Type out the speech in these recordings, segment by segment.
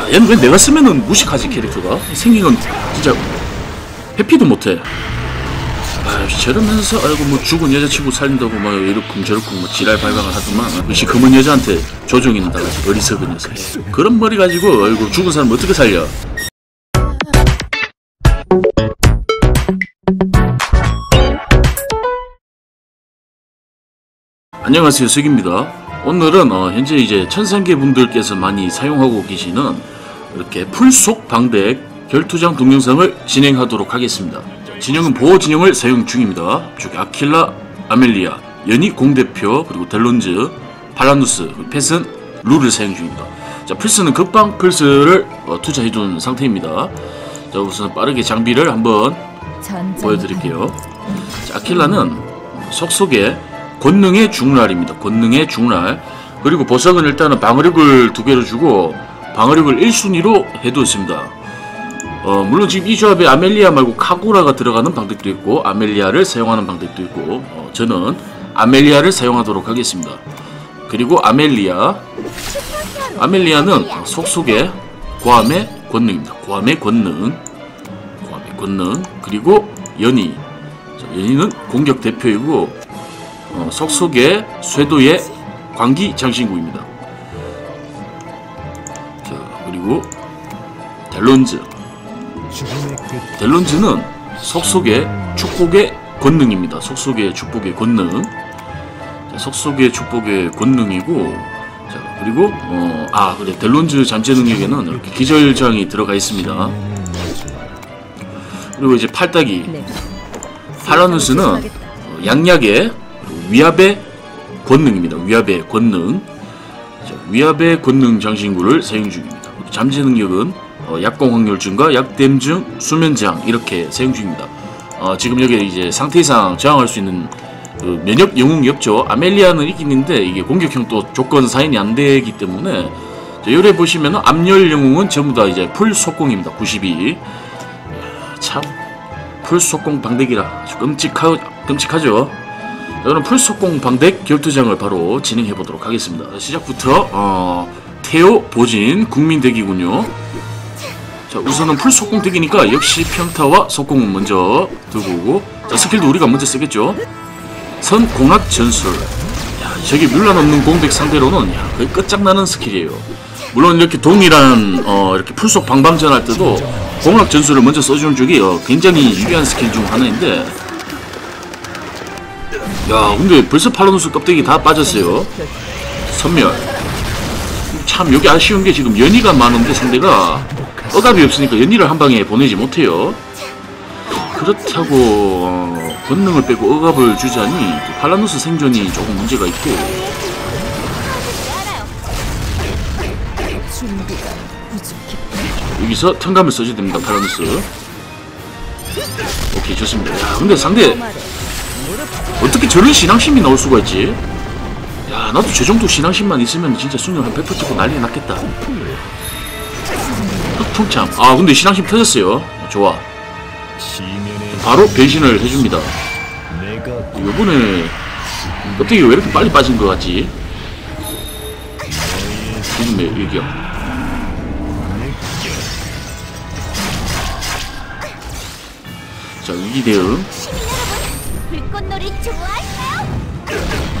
야, 얘는 왜 내가 쓰면은 무식하지 캐릭터가? 생긴 건 진짜 회피도 못해. 아 저러면서 아이고 뭐 죽은 여자친구 살린다고 막 이렇쿵 저렇쿵 뭐 지랄 발광을 하더만 역시 검은 여자한테 다가지 어리석은 녀석. 그런 머리 가지고 아이고 죽은 사람 어떻게 살려? 안녕하세요 숙입니다. 오늘은 어, 현재 이제 천상계 분들께서 많이 사용하고 계시는 이렇게 풀속 방백 결투장 동영상을 진행하도록 하겠습니다. 진영은 보호 진영을 사용 중입니다. 쭉 아킬라, 아멜리아, 연희 공대표 그리고 델론즈, 팔라누스, 패슨, 룰을 사용 중입니다. 자 플스는 극방 플스를 어, 투자해둔 상태입니다. 자 우선 빠르게 장비를 한번 보여드릴게요. 자, 아킬라는 속속에 권능의 중랄입니다. 권능의 중랄. 그리고 보석은 일단은 방어력을 두 개로 주고 방어력을 1순위로 해두었습니다. 어, 물론 지금 이 조합에 아멜리아 말고 카구라가 들어가는 방식도 있고 아멜리아를 사용하는 방식도 있고 어, 저는 아멜리아를 사용하도록 하겠습니다. 그리고 아멜리아 아멜리아는 속속의 고함의 권능입니다. 고함의 권능 고함의 권능 그리고 연희 자, 연희는 공격 대표이고 어, 속속의 쇄도의 광기 장신구입니다. 자 그리고 델론즈 델론즈는 속속의 축복의 권능입니다. 속속의 축복의 권능. 자, 속속의 축복의 권능이고 자 그리고 어, 아 그래 델론즈 잠재 능력에는 이렇게 기절장이 들어가 있습니다. 그리고 이제 팔딱이 파라누스는 어, 양약의 위압의 권능입니다. 위압의 권능. 자, 위압의 권능 장신구를 사용 중입니다. 잠재 능력은 어, 약공 확률 증가, 약댐증, 수면 저항 이렇게 사용 중입니다. 어, 지금 여기 이제 상태 이상 저항할 수 있는 그 면역 영웅이 없죠. 아멜리아는 있긴 있는데 이게 공격형 또 조건 사인이 안 되기 때문에 자, 요래 보시면 암열 영웅은 전부 다 이제 풀 속공입니다. 92. 참 풀 속공 방대기라 아주 끔찍하, 끔찍하죠. 여러분 풀 속공 방백 결투장을 바로 진행해 보도록 하겠습니다. 시작부터 어, 태오 보진 국민대기군요. 자 우선은 풀 속공 덱이니까 역시 평타와 속공은 먼저 들고 오고 자 스킬도 우리가 먼저 쓰겠죠. 선 공합 전술. 야 저게 물란 없는 공백 상대로는 야 거의 끝장나는 스킬이에요. 물론 이렇게 동일한 어, 이렇게 풀속 방방전 할 때도 공학 전술을 먼저 써주는 쪽이 어, 굉장히 유리한 스킬 중 하나인데 야 근데 벌써 팔로누스 껍데기 다 빠졌어요 선멸 참 여기 아쉬운 게 지금 연희가 많은데 상대가 억압이 없으니까 연희를 한 방에 보내지 못해요. 그렇다고 어, 권능을 빼고 억압을 주자니 또 팔라누스 생존이 조금 문제가 있고. 여기서 턴감을 써줘야 됩니다 팔라누스. 오케이 좋습니다. 야 근데 상대 어떻게 저런 신앙심이 나올 수가 있지? 야 나도 저 정도 신앙심만 있으면 진짜 수능 한 100% 찍고 난리 났겠다. 흑통참. 아 근데 신앙심 터졌어요. 좋아. 바로 변신을 해줍니다. 요번에 껍데기 왜 이렇게 빨리 빠진 것 같지? 지금의 일격. 자 위기 대응. 불꽃놀이 좋아할까요?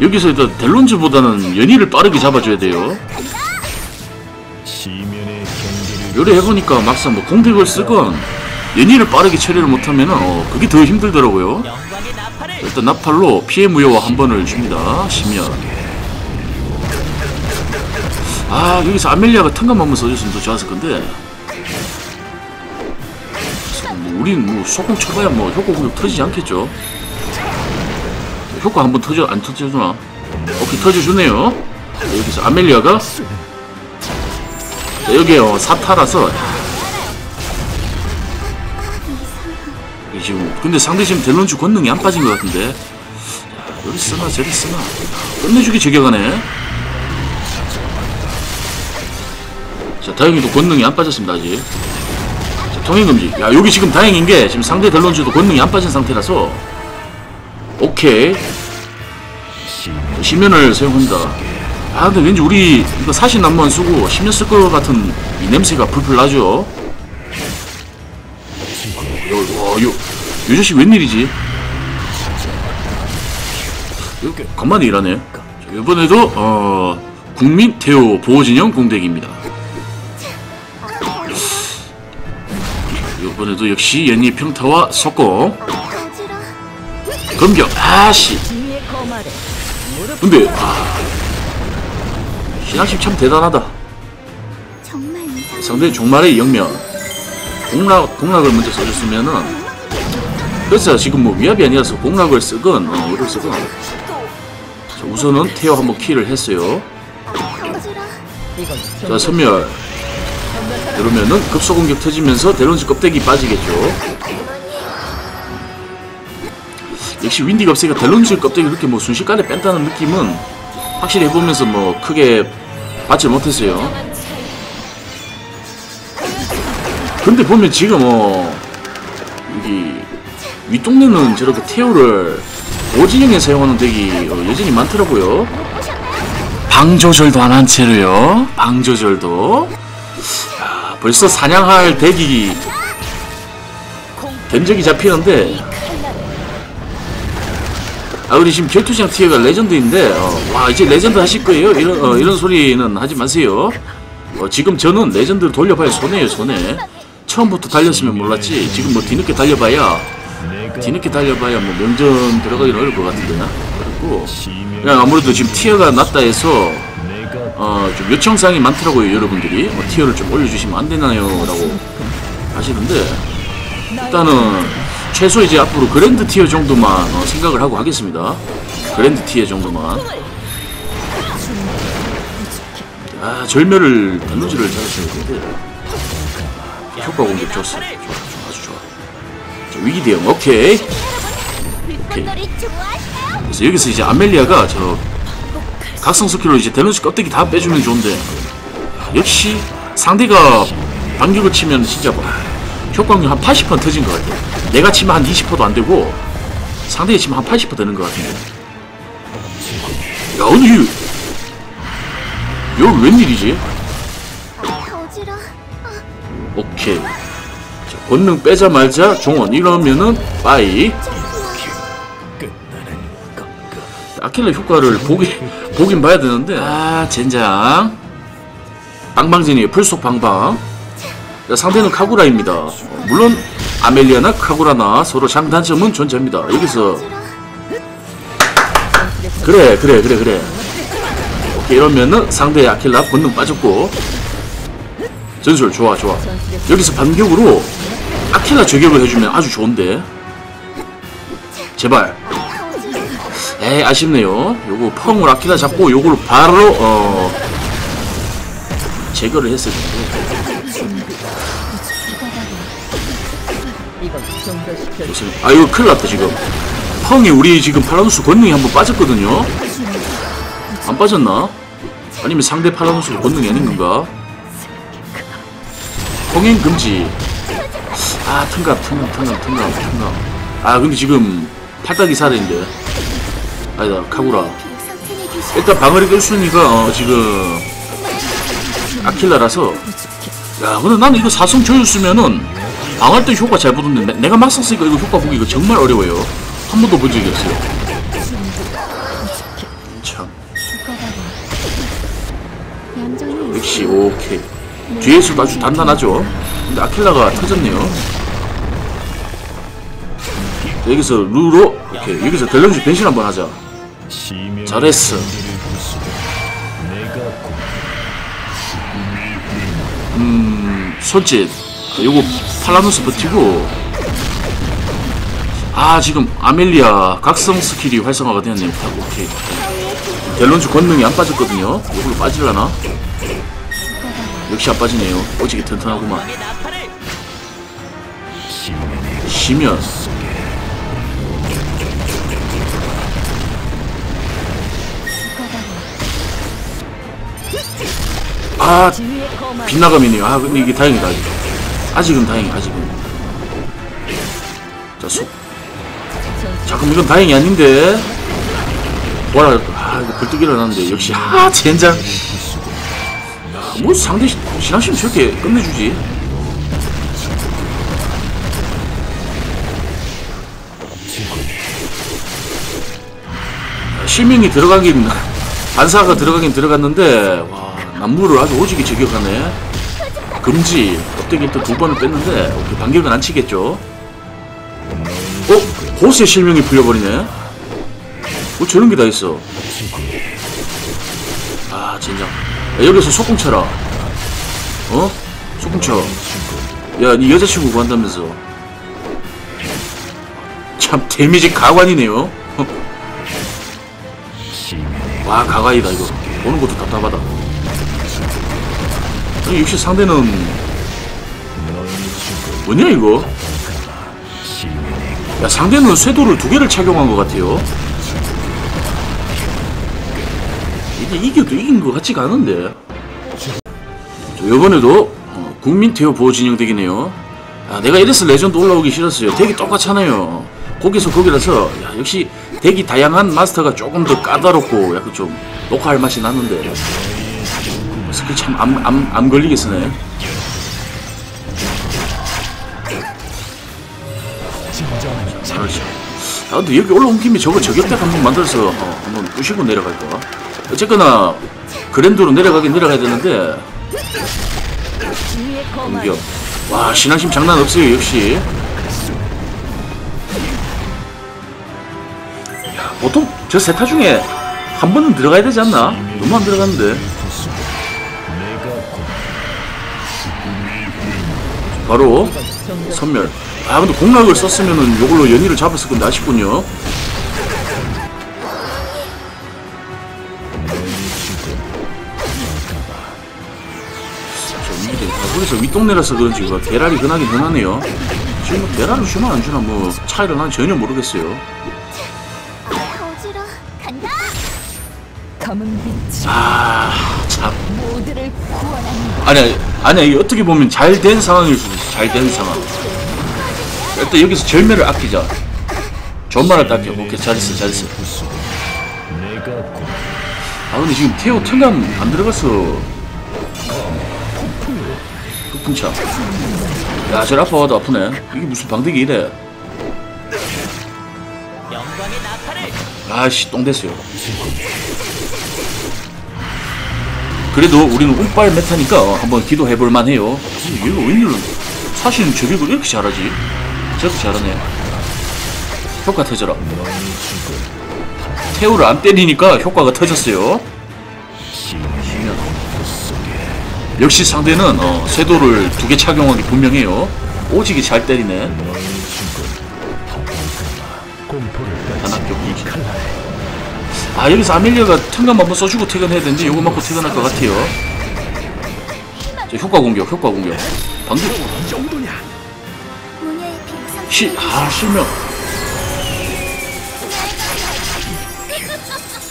여기서 일단 델론즈보다는 연희를 빠르게 잡아줘야 돼요. 요래 해보니까 막상 뭐 공택을 쓰건 연희를 빠르게 처리를 못하면 어, 그게 더 힘들더라고요. 일단 나팔로 피해 무효와 한 번을 줍니다. 시면. 아 여기서 아멜리아가 턴감 한번 써줬으면 더 좋았을 건데. 뭐 우린 뭐 소공 쳐봐야 뭐 효과 공격 터지지 않겠죠. 효과 한번 터져 안 터져주나? 오케이 터져주네요. 자, 여기서 아멜리아가 자, 여기요 사타라서 이 지금 근데 상대 지금 델론주 권능이 안 빠진 것 같은데 야, 여기 쓰나 저리 쓰나 끝내주기 저격하네. 자 다행히도 권능이 안 빠졌습니다 아직. 자, 통행금지. 야 여기 지금 다행인 게 지금 상대 델론주도 권능이 안 빠진 상태라서 오케이. 심연을 사용합니다. 아 근데 왠지 우리 이거 사신 남만 쓰고 10년 쓸것 같은 이 냄새가 풀풀 나죠 요, 와, 요, 요 자식 웬일이지? 이렇게 간만에 일하네. 자, 이번에도 어 국민 태호 보호진영 공대기입니다. 이번에도 역시 연희 평타와 석공 검격 아씨. 근데 아 신학식 참 대단하다. 상대 종말의 영면 공락 공락을 먼저 써줬으면은 그래서 지금 뭐 위압이 아니라서 공락을 쓰건 어, 이걸 쓰건 자, 우선은 태호 한번 킬을 했어요. 자 선멸 이러면은 급소 공격 터지면서 델론즈 껍데기 빠지겠죠. 역시 윈디 겁세가 델론즈 껍데기 그렇게 뭐 순식간에 뺀다는 느낌은 확실히 해보면서 뭐 크게 받지 못했어요. 근데 보면 지금 어 여기 윗동네는 저렇게 태오를 오진영에 사용하는 덱이 어, 여전히 많더라고요. 방 조절도 안 한 채로요. 방 조절도. 아, 벌써 사냥할 덱이 견적이 잡히는데. 아 우리 지금 결투장 tier가 legend인데 어, 와 이제 레전드 하실 거예요? 이런 어, 이런 소리는 하지 마세요. 어, 지금 저는 legend를 돌려봐야 손해예요 손해. 처음부터 달렸으면 몰랐지. 지금 뭐 뒤늦게 달려봐야 뒤늦게 달려봐야 뭐 명전 들어가기는 어려울 것 같은데. 그리고 그냥 아무래도 지금 tier가 낮다 해서 어, 좀 요청사항이 많더라고요, 여러분들이. 뭐, tier를 좀 올려주시면 안 되나요? 라고 하시는데, 일단은, 최소 이제 앞으로 grand tier 정도만 어, 생각을 하고 하겠습니다. grand tier 정도만. 아, 절멸을, 던지를 잘했어야 되는데. 효과 공격 좋았어. 좋아, 좋아, 아주 좋아. 자, 위기 대응, 오케이. 좋아하세요? 그래서 여기서 이제 아멜리아가 저 각성 skill로 이제 데노스 껍데기 다 빼주면 좋은데 역시 상대가 반격을 치면 진짜 뭐 효과률 한80% 터진 것 같아. 내가 치면 한 20%도 안 되고 상대가 치면 한 80% 되는 것 같은데. 야 오늘 이 여기 웬일이지? 가지러 오케이. 자, 권능 빼자마자 종원 이러면은 빠이. 아킬라 효과를 보기 보긴 봐야 되는데 아 젠장 방방진이에요 풀속 방방 자, 상대는 카구라입니다. 어, 물론 아멜리아나 카구라나 서로 장단점은 존재합니다. 여기서 그래 그래 그래 그래. 오케이 이러면은 상대의 아킬라 본능 빠졌고. 전술 좋아 좋아. 여기서 반격으로 아킬라 저격을 해주면 아주 좋은데. 제발. 에이 아쉽네요. 요거 펑을 아끼다 잡고 요걸 바로 어 제거를 했을 텐데 무슨 아 이거 큰일 났다 지금. 펑이 우리 지금 파라누스 권능이 한번 빠졌거든요? 안 빠졌나? 아니면 상대 파라누스 권능이 아닌 건가? 평행 금지. 아 튼감 튼감 튼감 튼감 튼감 아 근데 지금 팔딱이 살인데. 아니다 카구라. 일단 방어리 끌순이가 어, 지금 아킬라라서. 야 근데 나는 이거 사성 조였으면은 방어할 때 효과 잘 보던데 내- 내가 막상 쓰니까 이거 효과 보기가 정말 어려워요. 한 번도 본 적이 없어요. 참. 역시 오케이. 뒤에서도 아주 단단하죠? 근데 아킬라가 터졌네요. 여기서 루로 오케이. 여기서 델론즈 변신 한번 하자. 잘했어. 음 손짓 요거 팔라누스 버티고. 아 지금 아멜리아 각성 skill이 활성화가 되었네요. 오케이. 델론즈 권능이 안 빠졌거든요. 이걸로 빠질라나? 역시 안 빠지네요. 오지게 튼튼하구만. 시면 아 빗나감이네요. 아 근데 이게 다행이다 아직. 아직은 다행이 아직은. 자 속. 자 그럼 이건 다행이 아닌데. 뭐라 아 이거 벌떡 일어났는데. 역시 아 젠장. 뭐 상대 시- 신앙심 저렇게 끝내주지? 실명이 들어가긴 반사가 들어가긴 들어갔는데 와 남무를 아주 오지게 저격하네 금지. 껍데기 또두 번을 뺐는데 오케이 반격은 안 치겠죠? 어? 보스의 실명이 풀려버리네? 뭐 저런 게 다 있어. 아 젠장. 야, 여기서 소금 쳐라. 어? 소금 쳐야니 여자친구 구한다면서. 참 데미지 가관이네요. 와 가관이다 이거. 보는 것도 답답하다 아니 역시 상대는 뭐냐 이거? 야 상대는 쇄도를 두 개를 착용한 것 같아요. 이게 이겨도 이긴 것 같지가 않은데. 자, 이번에도 어, 국민 태오 보호 진영 deck이네요. 아, 내가 이래서 레전드 올라오기 싫었어요. deck이 똑같잖아요. 거기서 거기라서 야, 역시 deck이 다양한 마스터가 조금 더 까다롭고 약간 좀 녹화할 맛이 나는데 스킬 참암 암, 암 걸리게 쓰네 그렇죠. 아 근데 여기 올라온 김에 저거 저격deck 한번 만들어서 어, 한번 부시고 내려갈까? 어쨌거나 grand로 내려가긴 내려가야 되는데 공격. 와 신앙심 장난 없어요 역시. 야, 보통 저 세타 중에 한 번은 들어가야 되지 않나? 너무 안 들어갔는데. 바로 선멸. 아 근데 공락을 썼으면은 요걸로 연희를 잡았을 건데 아쉽군요. 아, 그래서 윗동네라서 그런지 뭐 대랄이 흔하긴 흔하네요. 지금 뭐 대랄을 주나 안 주나 뭐 차이를 난 전혀 모르겠어요. 간 다. 아 아니야 이게 어떻게 보면 잘 된 상황일 수도 있어. 잘 된 상황. 일단 여기서 절멸을 아끼자. 존말을 아껴. 오케이 잘했어 잘했어. 아 근데 지금 태호 턴감 안 들어갔어 폭풍차 야저 아파도 아프네 이게 무슨 방대기 이래 아씨 똥 됐어요 그래도 우리는 운빨 메타니까 어, 한번 기도해볼 만 해요 얘가 웬일로 사실은 저격을 이렇게 잘하지 저렇게 잘하네 효과 터져라 태우를 안 때리니까 효과가 터졌어요. 역시 상대는 어, 쇄도를 두 개 착용하기 분명해요. 오지게 잘 때리네. 단합격 공식. 아 여기서 아멜리아가 턴감 한번 써주고 퇴근해야 되는데 요거 맞고 퇴근할 것 같아요. 저 효과 공격, 효과 공격. 방금. 실, 아 실명.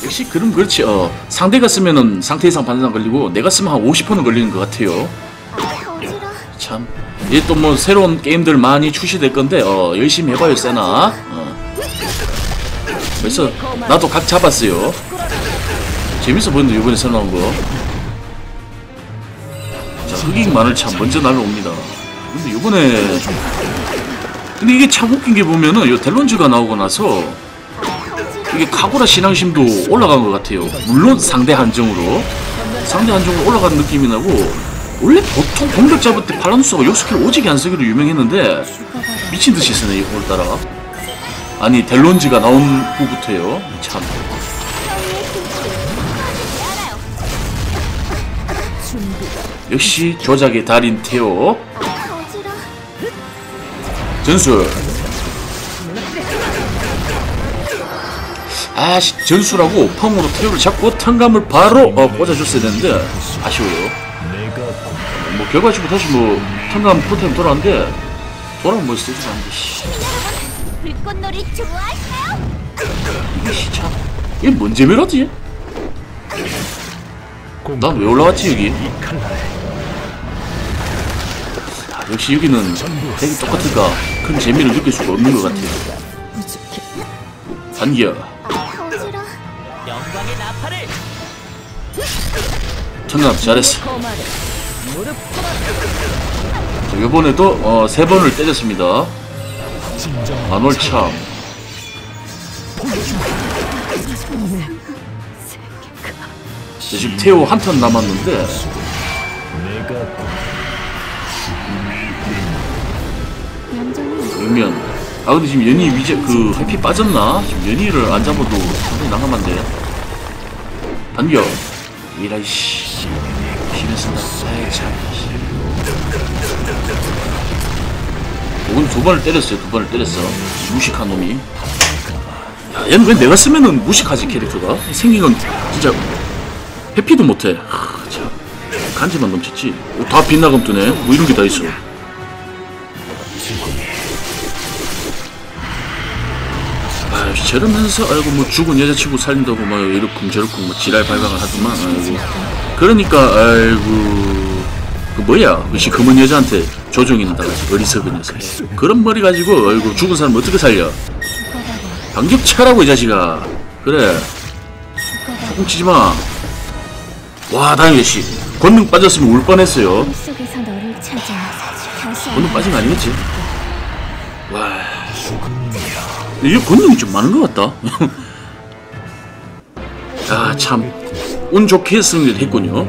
역시 그럼 그렇지. 어, 상대가 쓰면은 상태 이상 반상 걸리고 내가 쓰면 한 50%는 걸리는 것 같아요. 참. 이제 또 뭐 새로운 게임들 많이 출시될 건데 어, 열심히 해봐요 세나. 어. 그래서 나도 각 잡았어요. 재밌어 보이는데 이번에 새로 나온 거. 자 흑익 마늘참 먼저 날라옵니다. 근데 이번에 근데 이게 참 웃긴 게 보면은 요 델론즈가 나오고 나서 이게 카구라 신앙심도 올라간 것 같아요. 물론 상대 한정으로 상대 한정으로 올라간 느낌이 나고 원래 보통 공격 잡을 때 팔란수가 요 스킬 오지게 안 쓰기로 유명했는데 미친 듯이 쓰네 오늘따라. 아니 델론즈가 나온 후부터요. 참. 역시 조작의 달인 테오. 전술. 아씨 전술하고 펑으로 테오를 잡고 턴감을 바로 어, 꽂아줬어야 되는데 아쉬워요. 뭐 결과적으로 다시 뭐 턴감 포템 돌아왔는데 돌아오면 뭐 쓰지도 않는데 씨, 불꽃놀이 좋아하세요? 이게 씨, 참 이게 뭔 재미라지? 난 왜 올라왔지 여기? 아, 역시 여기는 되게 똑같으니까 큰 재미를 느낄 수가 없는 것 같아요. 단기야. 천남 잘했어 자, 이번에도 어, 세 번을 때렸습니다 안월참. 자, 지금 태호 한 턴 남았는데. 그러면 아 근데 지금 연희 위제 그 회피 빠졌나? 지금 연희를 안 잡아도 상당히 나가만데. 반격 이라이씨. 힘을 쓴다 아이 참 오늘 두 번을 때렸어요 두 번을 때렸어. 무식한 놈이. 야 얘는 왜 내가 쓰면은 무식하지 캐릭터가? 생긴 건 진짜 회피도 못해. 하, 참. 간지만 넘쳤지. 오, 다 빛나감 뜨네. 뭐 이런 게 다 있어. 아유 저러면서 아이고 뭐 죽은 여자친구 살린다고 막 이러쿵 저러쿵 뭐 지랄 발광을 하더만 아이고. 그러니까 아이고. 그 뭐야? 그 시커먼 여자한테 나가지고 어리석은 녀석 그런 머리 가지고 아이고 죽은 사람 어떻게 살려? 반격 차라고 이 자식아. 그래. 훔치지 마 와 다행이다 씨. 권능 빠졌으면 울 뻔했어요. 권능 빠진 거 아니겠지? 와. 이게 권능이 좀 많은 것 같다. 아, 참. 운 좋게 승리를 했군요.